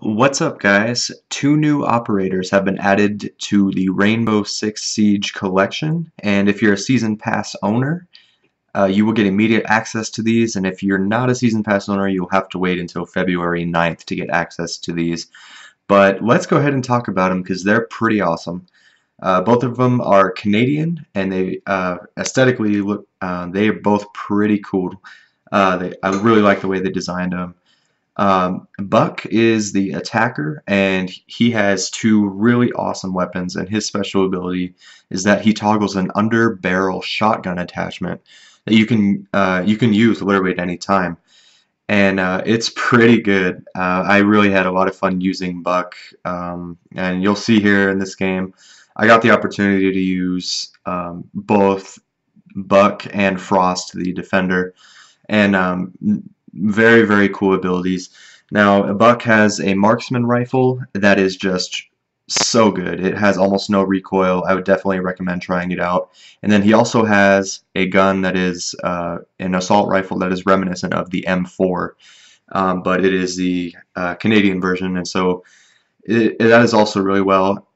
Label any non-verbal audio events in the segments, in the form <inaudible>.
What's up guys? Two new operators have been added to the Rainbow Six Siege collection and if you're a Season Pass owner uh, you will get immediate access to these and if you're not a Season Pass owner you'll have to wait until February 9th to get access to these. But let's go ahead and talk about them because they're pretty awesome. Uh, both of them are Canadian and they uh, aesthetically look uh, they are both pretty cool. Uh, they, I really like the way they designed them. Um, Buck is the attacker, and he has two really awesome weapons, and his special ability is that he toggles an under barrel shotgun attachment that you can uh, you can use literally at any time. And uh, it's pretty good. Uh, I really had a lot of fun using Buck, um, and you'll see here in this game, I got the opportunity to use um, both Buck and Frost, the defender, and um, very, very cool abilities. Now, Buck has a marksman rifle that is just so good. It has almost no recoil. I would definitely recommend trying it out. And then he also has a gun that is uh, an assault rifle that is reminiscent of the M4, um, but it is the uh, Canadian version, and so it, that is also really well.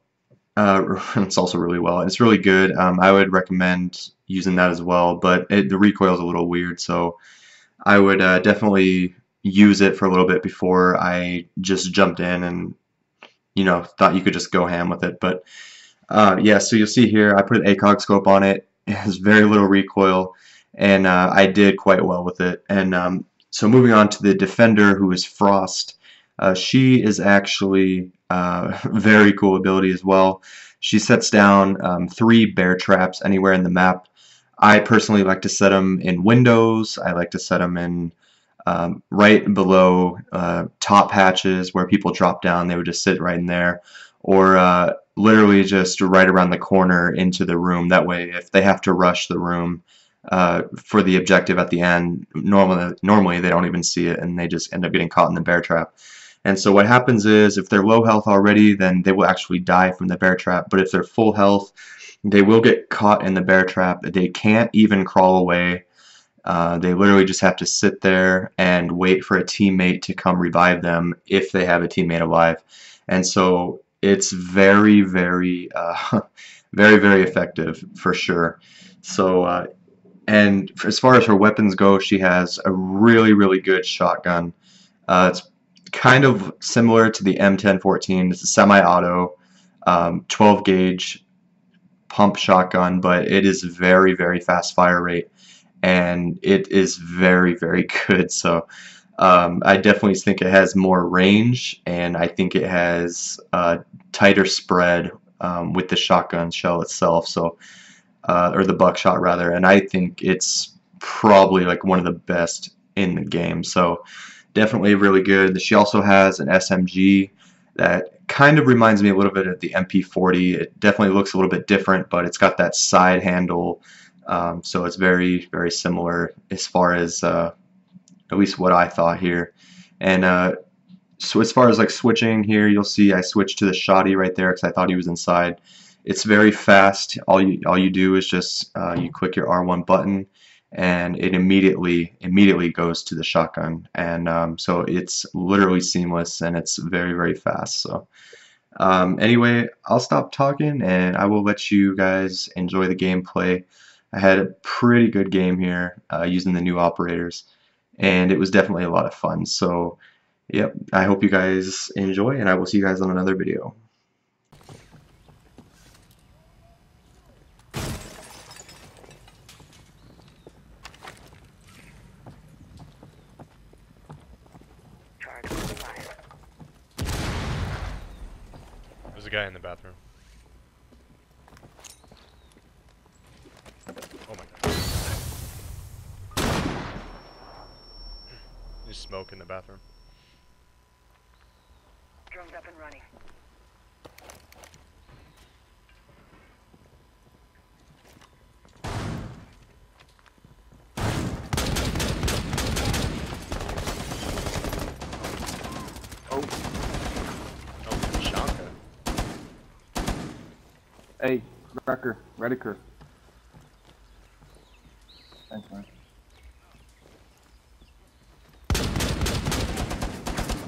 Uh, <laughs> it's also really well. It's really good. Um, I would recommend using that as well, but it, the recoil is a little weird, so I would uh, definitely use it for a little bit before I just jumped in and you know thought you could just go ham with it. But uh, yeah, so you'll see here I put an ACOG scope on it. It has very little recoil, and uh, I did quite well with it. And um, so moving on to the defender, who is Frost. Uh, she is actually uh, <laughs> very cool ability as well. She sets down um, three bear traps anywhere in the map I personally like to set them in windows. I like to set them in um, right below uh, top hatches where people drop down. They would just sit right in there. Or uh, literally just right around the corner into the room. That way, if they have to rush the room uh, for the objective at the end, normally, normally they don't even see it and they just end up getting caught in the bear trap. And so what happens is if they're low health already, then they will actually die from the bear trap. But if they're full health, they will get caught in the bear trap. They can't even crawl away. Uh, they literally just have to sit there and wait for a teammate to come revive them if they have a teammate alive. And so it's very, very, uh, <laughs> very, very effective for sure. So, uh, and as far as her weapons go, she has a really, really good shotgun. Uh, it's kind of similar to the M1014. It's a semi-auto, um, 12 gauge pump shotgun, but it is very, very fast fire rate, and it is very, very <laughs> good. So um, I definitely think it has more range, and I think it has a tighter spread um, with the shotgun shell itself. So uh, or the buckshot rather, and I think it's probably like one of the best in the game. So definitely really good. She also has an SMG that kind of reminds me a little bit of the MP40. It definitely looks a little bit different, but it's got that side handle, um, so it's very, very similar as far as uh, at least what I thought here. And uh, so as far as like switching here, you'll see I switched to the shoddy right there because I thought he was inside. It's very fast. All you all you do is just uh, you click your R1 button and it immediately immediately goes to the shotgun. And um, so it's literally seamless and it's very very fast. So um, anyway I'll stop talking and I will let you guys enjoy the gameplay. I had a pretty good game here uh, using the new operators and it was definitely a lot of fun. So yep I hope you guys enjoy and I will see you guys on another video guy in the bathroom. Oh my god. There's smoke in the bathroom. Drones up and running. Hey, Wrecker, Rediker. Thanks, man.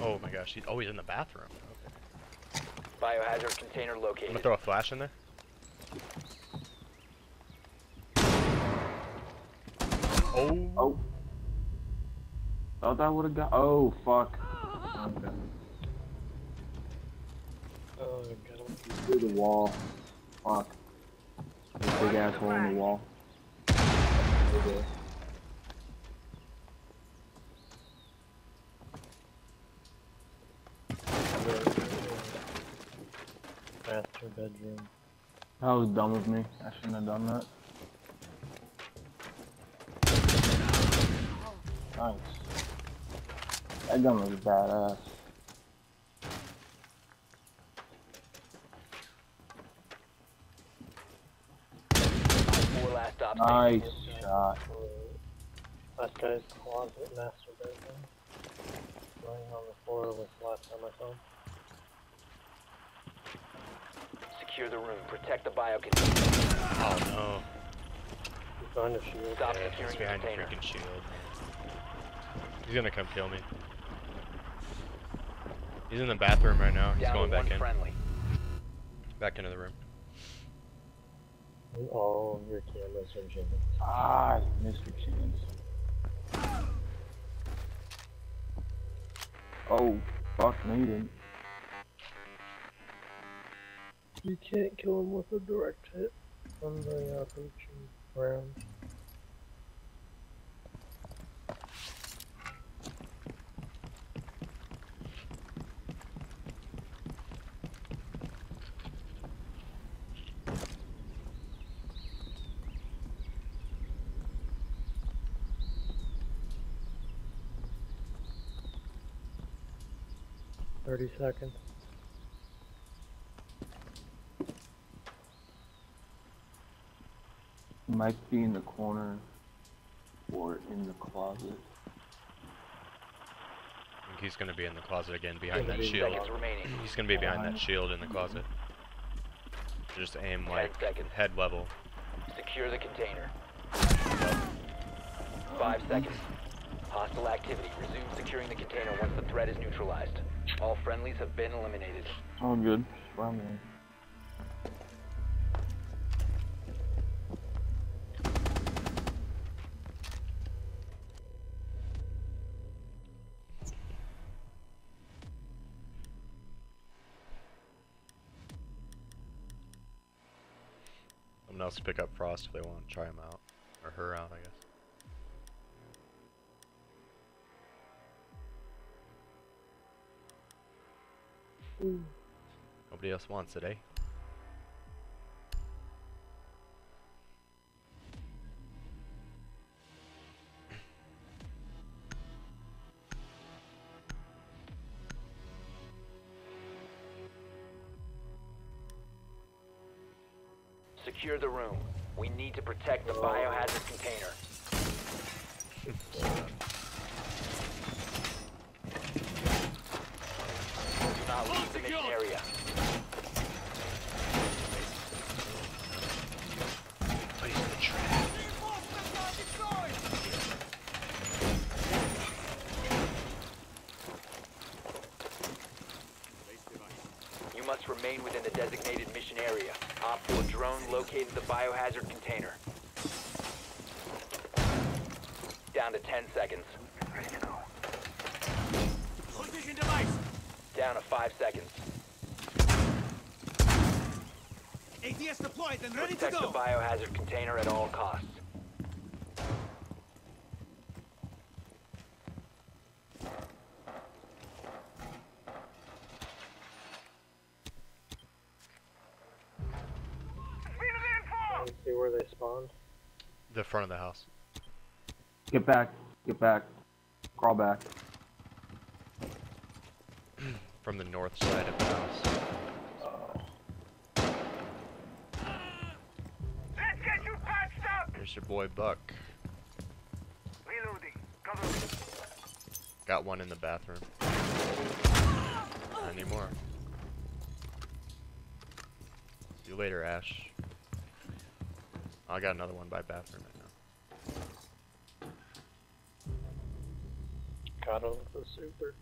Oh my gosh, Ash. always oh, in the bathroom. Okay. Biohazard container I'm located. gonna throw a flash in there. Oh. Oh. Thought that would have got. Oh, fuck. Okay. Oh, I got him. Through the wall. Fuck. There's a big asshole in the wall. Master bedroom. That was dumb of me. I shouldn't have done that. Nice. That gun was badass. Four last stop Nice shot. Last guy's closet, master bedroom. Lying on the floor was the last time I saw him. Secure the room. Protect the bio container. Oh no. He's behind a shield. Stop Yeah, securing he's the behind the freaking shield. He's gonna come kill me. He's in the bathroom right now. He's Down going back in. friendly. Back into the room. All of your cameras are jammed. Ah, your chance. Oh, fuck me then. You can't kill him with a direct hit from the approaching round. Thirty seconds. Might be in the corner or in the closet. I think he's gonna be in the closet again behind that be shield. He's gonna be behind that uh-huh. shield in the closet. Just aim like head level. Secure the container. Five seconds. Hostile activity. Resume securing the container once the threat is neutralized. All friendlies have been eliminated. Oh, good. Well, me. Someone else pick up Frost if they want to try him out. Or her out, I guess. Nobody else wants it, eh? Secure the room. We need to protect the biohazard container. Do not leave the mission area. Place the trap. You must remain within the designated mission area. Op 4 drone located the biohazard container. Down to 10 seconds. Down to 5 seconds. ATS deployed and ready to go. Protect the biohazard container at all costs. Let's see where they spawned. The front of the house. Get back. Get back. Crawl back. From the north side of the house. Let's get you patched up. There's your boy Buck. Reloading. Cover me. Got one in the bathroom. Not anymore. See you later, Ash. I got another one by bathroom right now. Got him with the super.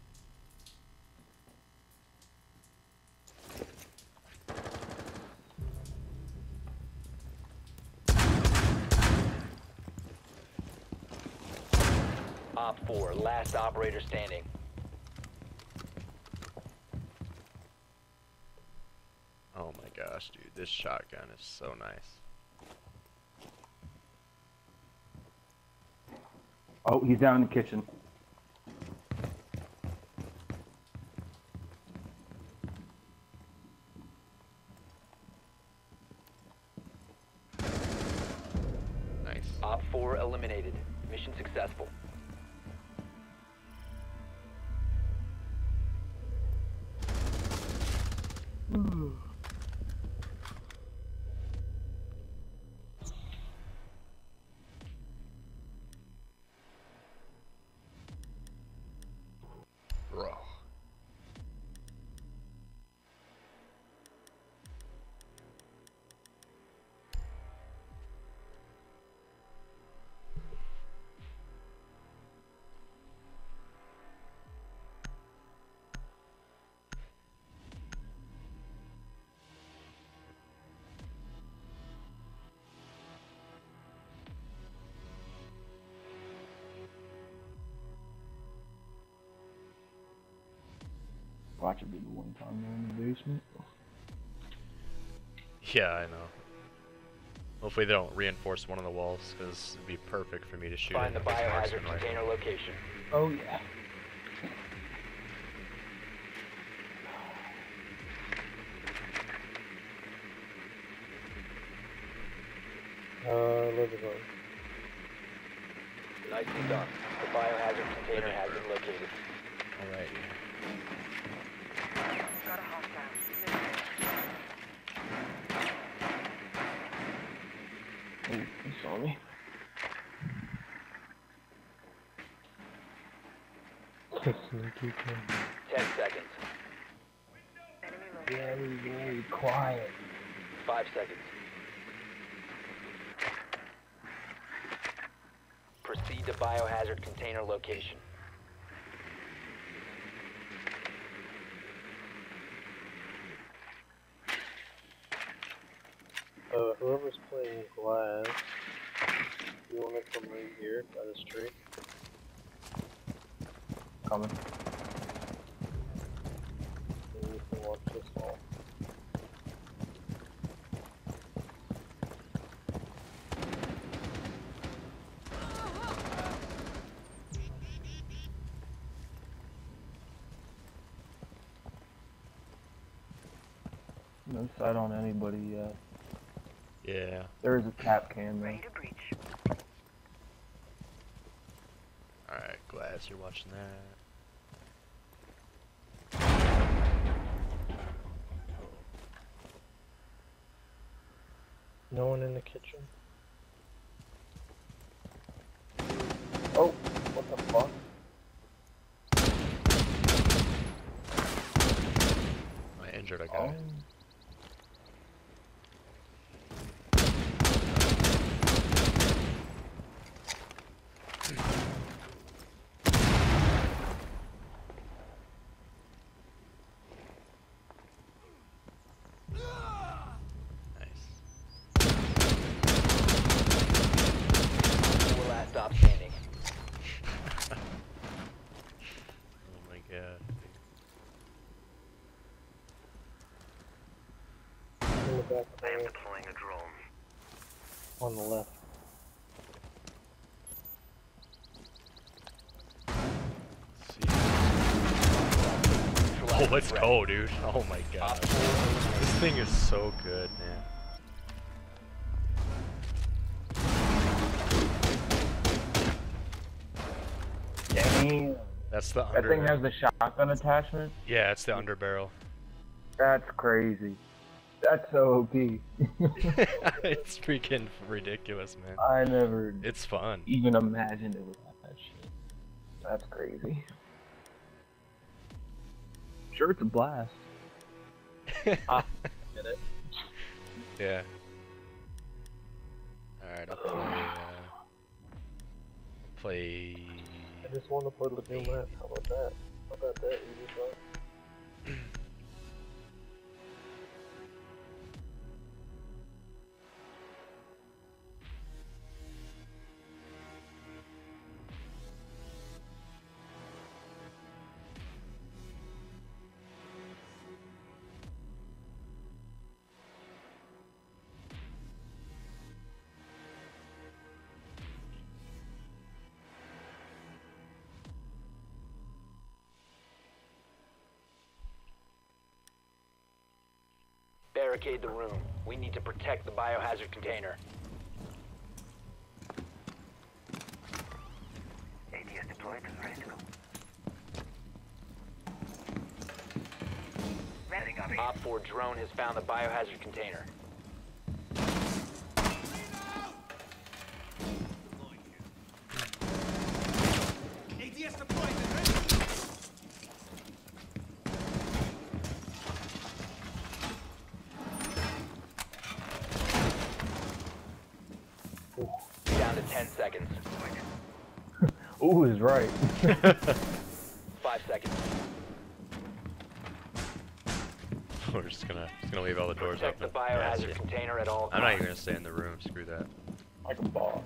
Op 4, last operator standing. Oh my gosh, dude, this shotgun is so nice. Oh, he's down in the kitchen. Nice. Op 4 eliminated. Mission successful. Watch it be the one time they're in the basement. Yeah, I know. Hopefully they don't reinforce one of the walls, because it'd be perfect for me to shoot Find the with biohazard marksman rifle. container location. Oh yeah. Uh, living room. Nicely done. The biohazard container has been located. Alright. Oh, he saw me. Sneaky kid. Ten seconds. Very, very quiet. Five seconds. Proceed to biohazard container location. Uh, whoever's playing glass, you want to come right here by the street? Coming. And you can watch this wall. No sight on anybody yet. Yeah. There is a tap cam though. Alright, Glass, you're watching that. No one in the kitchen? Oh, what the fuck? I injured a guy. Oh. Nice. Four last stop standing. Oh my god. In the back corner. On the left. Oh, <laughs> let's go, dude. Oh my god. This thing is so good, man. Damn. That's the That thing has the shotgun attachment? yeah, it's the underbarrel. That's crazy. That's so OP. <laughs> it's freaking ridiculous, man. I never It's fun. even imagined it would have that shit. That's crazy. Sure, it's a blast. <laughs> Ah, get it. Yeah. Alright, I'll play. Uh, play. I just want to play the new map. How about that? How about that? <clears throat> barricade the room. We need to protect the biohazard container. ATS deployed and ready to go. Op 4 drone has found the biohazard container. Ooh is right. <laughs> 5 seconds. <laughs> We're just gonna just gonna leave all the doors Protect the open. Yeah, that's biohazard it. container at all I'm not even gonna stay in the room. Screw that. like a ball.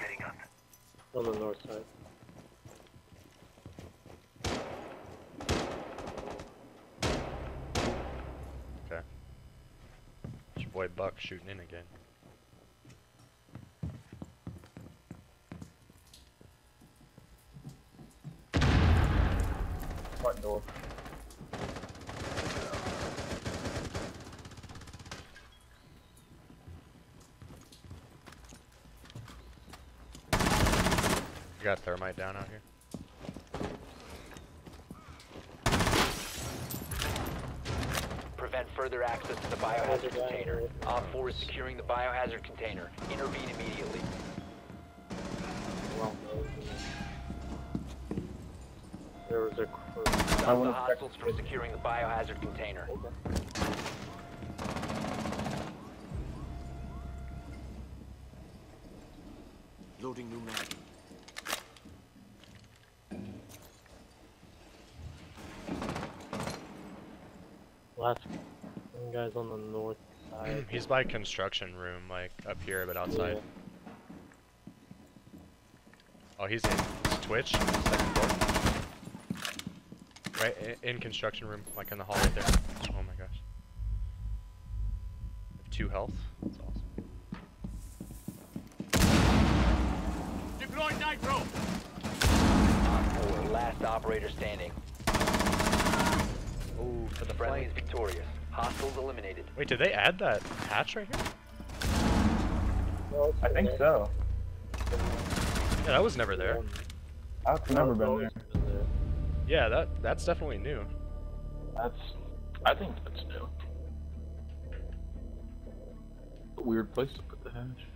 Setting up. On the north side. Okay. It's your boy Buck shooting in again. Front door. You got thermite down out here. Prevent further access to the biohazard Biohazard container. here. Op 4 is securing the biohazard container. Intervene immediately. Well, there was a crew. Stop the hostiles from securing the biohazard container. Loading new mag. Last one guy's on the north side. He's by construction room, like up here, but outside. Yeah. Oh, he's in he's Twitch, second floor. Right i- in construction room, like in the hall right there. Oh my gosh. Two health. That's awesome. Deploy nitro. 4, last operator standing. Oh, for the Friendly is victorious. Hostiles eliminated. Wait, did they add that hatch right here? No, I think there. so. Yeah, that was never there. I've never been there. been there. Yeah, that that's definitely new. That's. I think that's new. A weird place to put the hash.